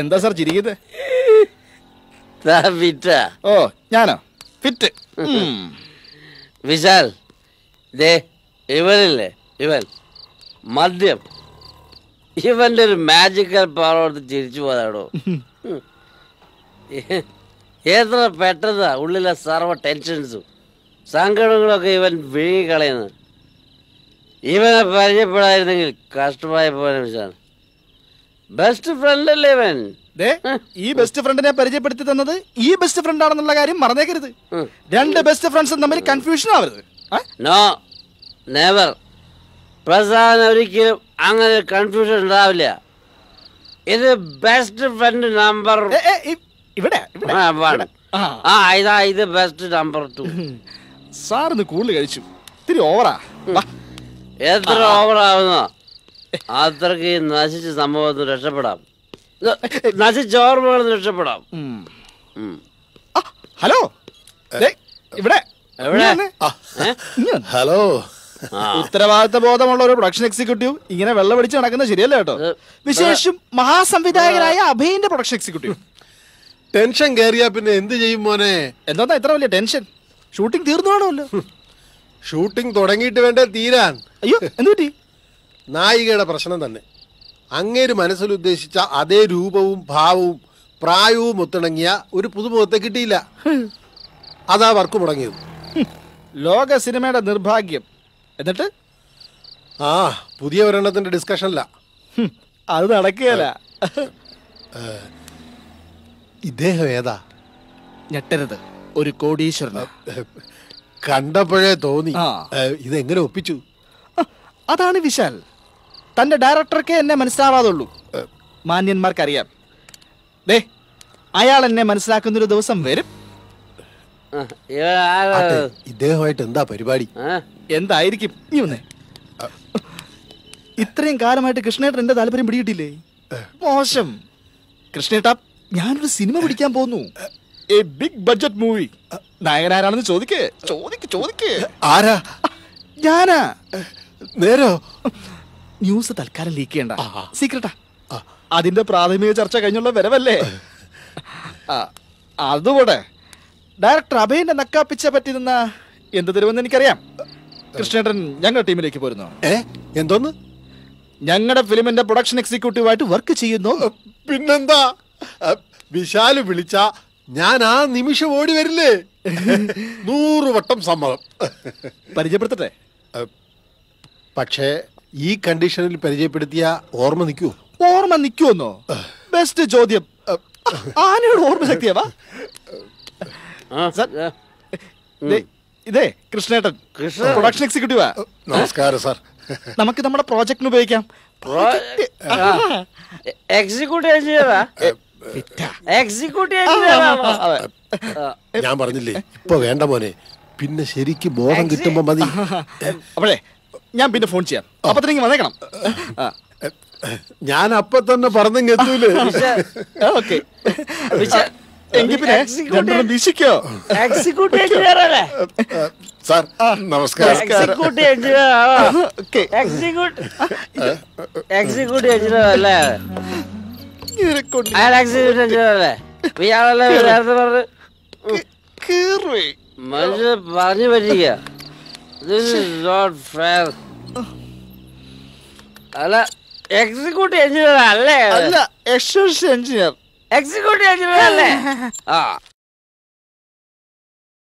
എന്താ സാർ ചിരിക്കുന്നത് ഓ ഞാനോ? ഫിറ്റ്. വിശാൽ ദേ ഇവനില്ലേ? ഇവൻ മദ്യം. ഇവന്റെ ഒരു മാജിക്കൽ പവർ കൊടുത്ത് ചിരിച്ചു പോയതാടോ. എത്ര പെട്ടെന്നാ ഉള്ളിലെ സർവ ടെൻഷൻസും സങ്കടങ്ങളൊക്കെ ഇവൻ വിഴുങ്ങിക്കളയുന്നത് ഇവനെ പരിചയപ്പെടായിരുന്നെങ്കിൽ കഷ്ടമായി പോലെ ബെസ്റ്റ് ഫ്രണ്ട് അല്ലേ ഇവൻ? ദേ ഈ ബെസ്റ്റ് ഫ്രണ്ടിനെ പരിചയപ്പെടുത്തി തന്നത് ഈ ബെസ്റ്റ് ഫ്രണ്ട് ആണെന്നുള്ള കാര്യം മറന്നേക്കരുത്. രണ്ട് ബെസ്റ്റ് ഫ്രണ്ട്സും തമ്മിൽ കൺഫ്യൂഷൻ ആവരുത്. ആ? നോ നെവർ പ്രസാദ് ഒരിക്കലും അങ്ങനെ കൺഫ്യൂഷൻ ഉണ്ടാവില്ല. ഇത് ബെസ്റ്റ് ഫ്രണ്ട് നമ്പർ ഏ, ഏ, ഇ- ഇവിടെ ഇവിടെ. വൺ ആ. ആ ഇതാ ഇത് ബെസ്റ്റ് നമ്പർ ടു സാറിന്ന് കൂടുതൽ കഴിച്ചു. ഇത്തിരി ഓവറാ വാ. എത്ര ഓവർ ആവുന്നോ അത്രയ്ക്ക് ഈ നശിച്ച സംഭവത്തിൽ രക്ഷപ്പെടാം. നശിച്ച ഓർമ്മകളിൽ രക്ഷപ്പെടാം. ഹലോ. ഇവിടെ. ഹലോ. ഉത്തരവാദിത്ത ബോധമുള്ള ഒരു പ്രൊഡക്ഷൻ എക്സിക്യൂട്ടീവ് ഇങ്ങനെ വെള്ളം പിടിച്ച് നടക്കുന്നത് ശരിയല്ല കേട്ടോ? വിശേഷം മഹാസംവിധായകനായ അഭയന്റെ പ്രൊഡക്ഷൻ എക്സിക്യൂട്ടീവ് ടെൻഷൻ കയറിയാ പിന്നെ എന്ത് ചെയ്യും മോനെ? എന്താ ഇത്ര വലിയ ടെൻഷൻ? ഷൂട്ടിംഗ് തീർന്നു കാണുമല്ലോ. ഷൂട്ടിംഗ് തുടങ്ങിയിട്ട് വേണ്ടേ തീരാൻ. അയ്യോ എന്ത് പറ്റി? നായികയുടെ പ്രശ്നം തന്നെ. അങ്ങേര് മനസ്സിൽ ഉദ്ദേശിച്ച അതേ രൂപവും ഭാവവും പ്രായവും ഒത്തിണങ്ങിയ ഒരു പുതുമുഖത്തെ കിട്ടിയില്ല. അതാ വർക്ക് മുടങ്ങിയത്. ലോക സിനിമയുടെ നിർഭാഗ്യം. എന്നിട്ട്? ആ പുതിയ ഒരെണ്ണത്തിന്റെ ഡിസ്കഷനില്ല അത് നടക്കുകയല്ല. ഇദ്ദേഹം ഏതാ? ഞെട്ടരുത്. ഒരു കോടീശ്വരന്. കണ്ടപ്പോഴേ തോന്നി. ആ. എങ്ങനെ ഇതെങ്ങനെ ഒപ്പിച്ചു? അതാണ് വിശാൽ. തന്റെ ഡയറക്ടർക്ക് എന്നെ മനസ്സിലാവാതുള്ളൂ. മാന്യന്മാർക്കറിയാം. ദേ അയാൾ എന്നെ മനസ്സിലാക്കുന്ന ഒരു ദിവസം വരും? ആട്ടെ, ഇദ്ദേഹമായിട്ട് എന്താ പരിപാടി? എന്തായിരിക്കും? നീ വന്നേ. ഇത്രയും കാലമായിട്ട് കൃഷ്ണേട്ടൻ എന്റെ താല്പര്യം പിടികിട്ടില്ലേ? മോശം. കൃഷ്ണേട്ട ഞാനൊരു സിനിമ പിടിക്കാൻ പോന്നു എ ബിഗ് ബഡ്ജറ്റ് മൂവി. നായകനാരാണെന്ന് ചോദിക്കേ. ചോദിക്ക് ചോദിക്ക്. ആരാ? ഞാനാ? നേരോ? ന്യൂസ് തൽക്കാലം ലീക്ക് ചെയ്യണ്ട. സീക്രട്ടാ. അതിന്റെ പ്രാഥമിക ചർച്ച കഴിഞ്ഞുള്ള വരവല്ലേ? ആ, അതുകൂടെ. ഡയറക്ടർ അഭയന്റെ നക്കാപ്പിച്ച പറ്റി നിന്ന എന്ത് തരുമെന്ന് എനിക്കറിയാം. കൃഷ്ണേട്ടൻ ഞങ്ങളുടെ ടീമിലേക്ക് പോരുന്നു. ഏ? എന്തോന്ന്? ഞങ്ങളുടെ ഫിലിമിന്റെ പ്രൊഡക്ഷൻ എക്സിക്യൂട്ടീവായിട്ട് വർക്ക് ചെയ്യുന്നു. പിന്നെന്താ? വിശാൽ വിളിച്ച ഞാൻ ആ നിമിഷം ഓടി വരില്ലേ? നൂറ് വട്ടം സമ്മതം. പരിചയപ്പെടുത്തട്ടെ? പക്ഷേ ഈ കണ്ടീഷനിൽ പരിചയപ്പെടുത്തിയ ഓർമ്മ നിൽക്കൂ. ഓർമ്മ നിൽക്കുമെന്നോ ബെസ്റ്റ് ചോദ്യം. ആനയുടെ ഓർമ്മ ശക്തിയാവാ ഇതേ കൃഷ്ണേട്ടൻ. കൃഷ്ണ- പ്രൊഡക്ഷൻ എക്സിക്യൂട്ടീവാ നമസ്കാരം സാർ. നമുക്ക് നമ്മുടെ പ്രോജക്റ്റിന് ഉപയോഗിക്കാം. എക്സിക്യൂട്ടീവ് ഞാൻ പറഞ്ഞില്ലേ ഇപ്പൊ വേണ്ട മോനെ. പിന്നെ ശരിക്ക് ബോധം കിട്ടുമ്പോ മതി. അപ്പോഴേ ഞാൻ പിന്നെ ഫോൺ ചെയ്യാം. അപ്പത്തിനെങ്കിൽ വന്നേക്കണം. ഞാൻ അപ്പൊ തന്നെ പറഞ്ഞെങ്കിൽ എത്തൂലേ. ഓക്കെ. എങ്കിൽ പിന്നെ രണ്ടെണ്ണം വീശിക്കോ? എക്സിക്യൂട്ടീവ് എഞ്ചിനീയർ അല്ലേ? സാർ നമസ്കാരം. എക്സിക്യൂട്ടീവ് എഞ്ചിനീയർ എക്സിക്യൂട്ടീവ് അല്ലേ? അയാൾ എക്സിക്യൂട്ടീവ് എഞ്ചിനീയർ അല്ലേ ഇപ്പൊ ഇയാളല്ലേ നേരത്തെ പറഞ്ഞ് പറ്റിക്ക അല്ല എക്സിക്യൂട്ടീവ് എഞ്ചിനീയർ അല്ലേ? അല്ല എക്സോസ് എഞ്ചിനീയർ എക്സിക്യൂട്ടീവ് എഞ്ചിനീയർ അല്ലേ? ആ.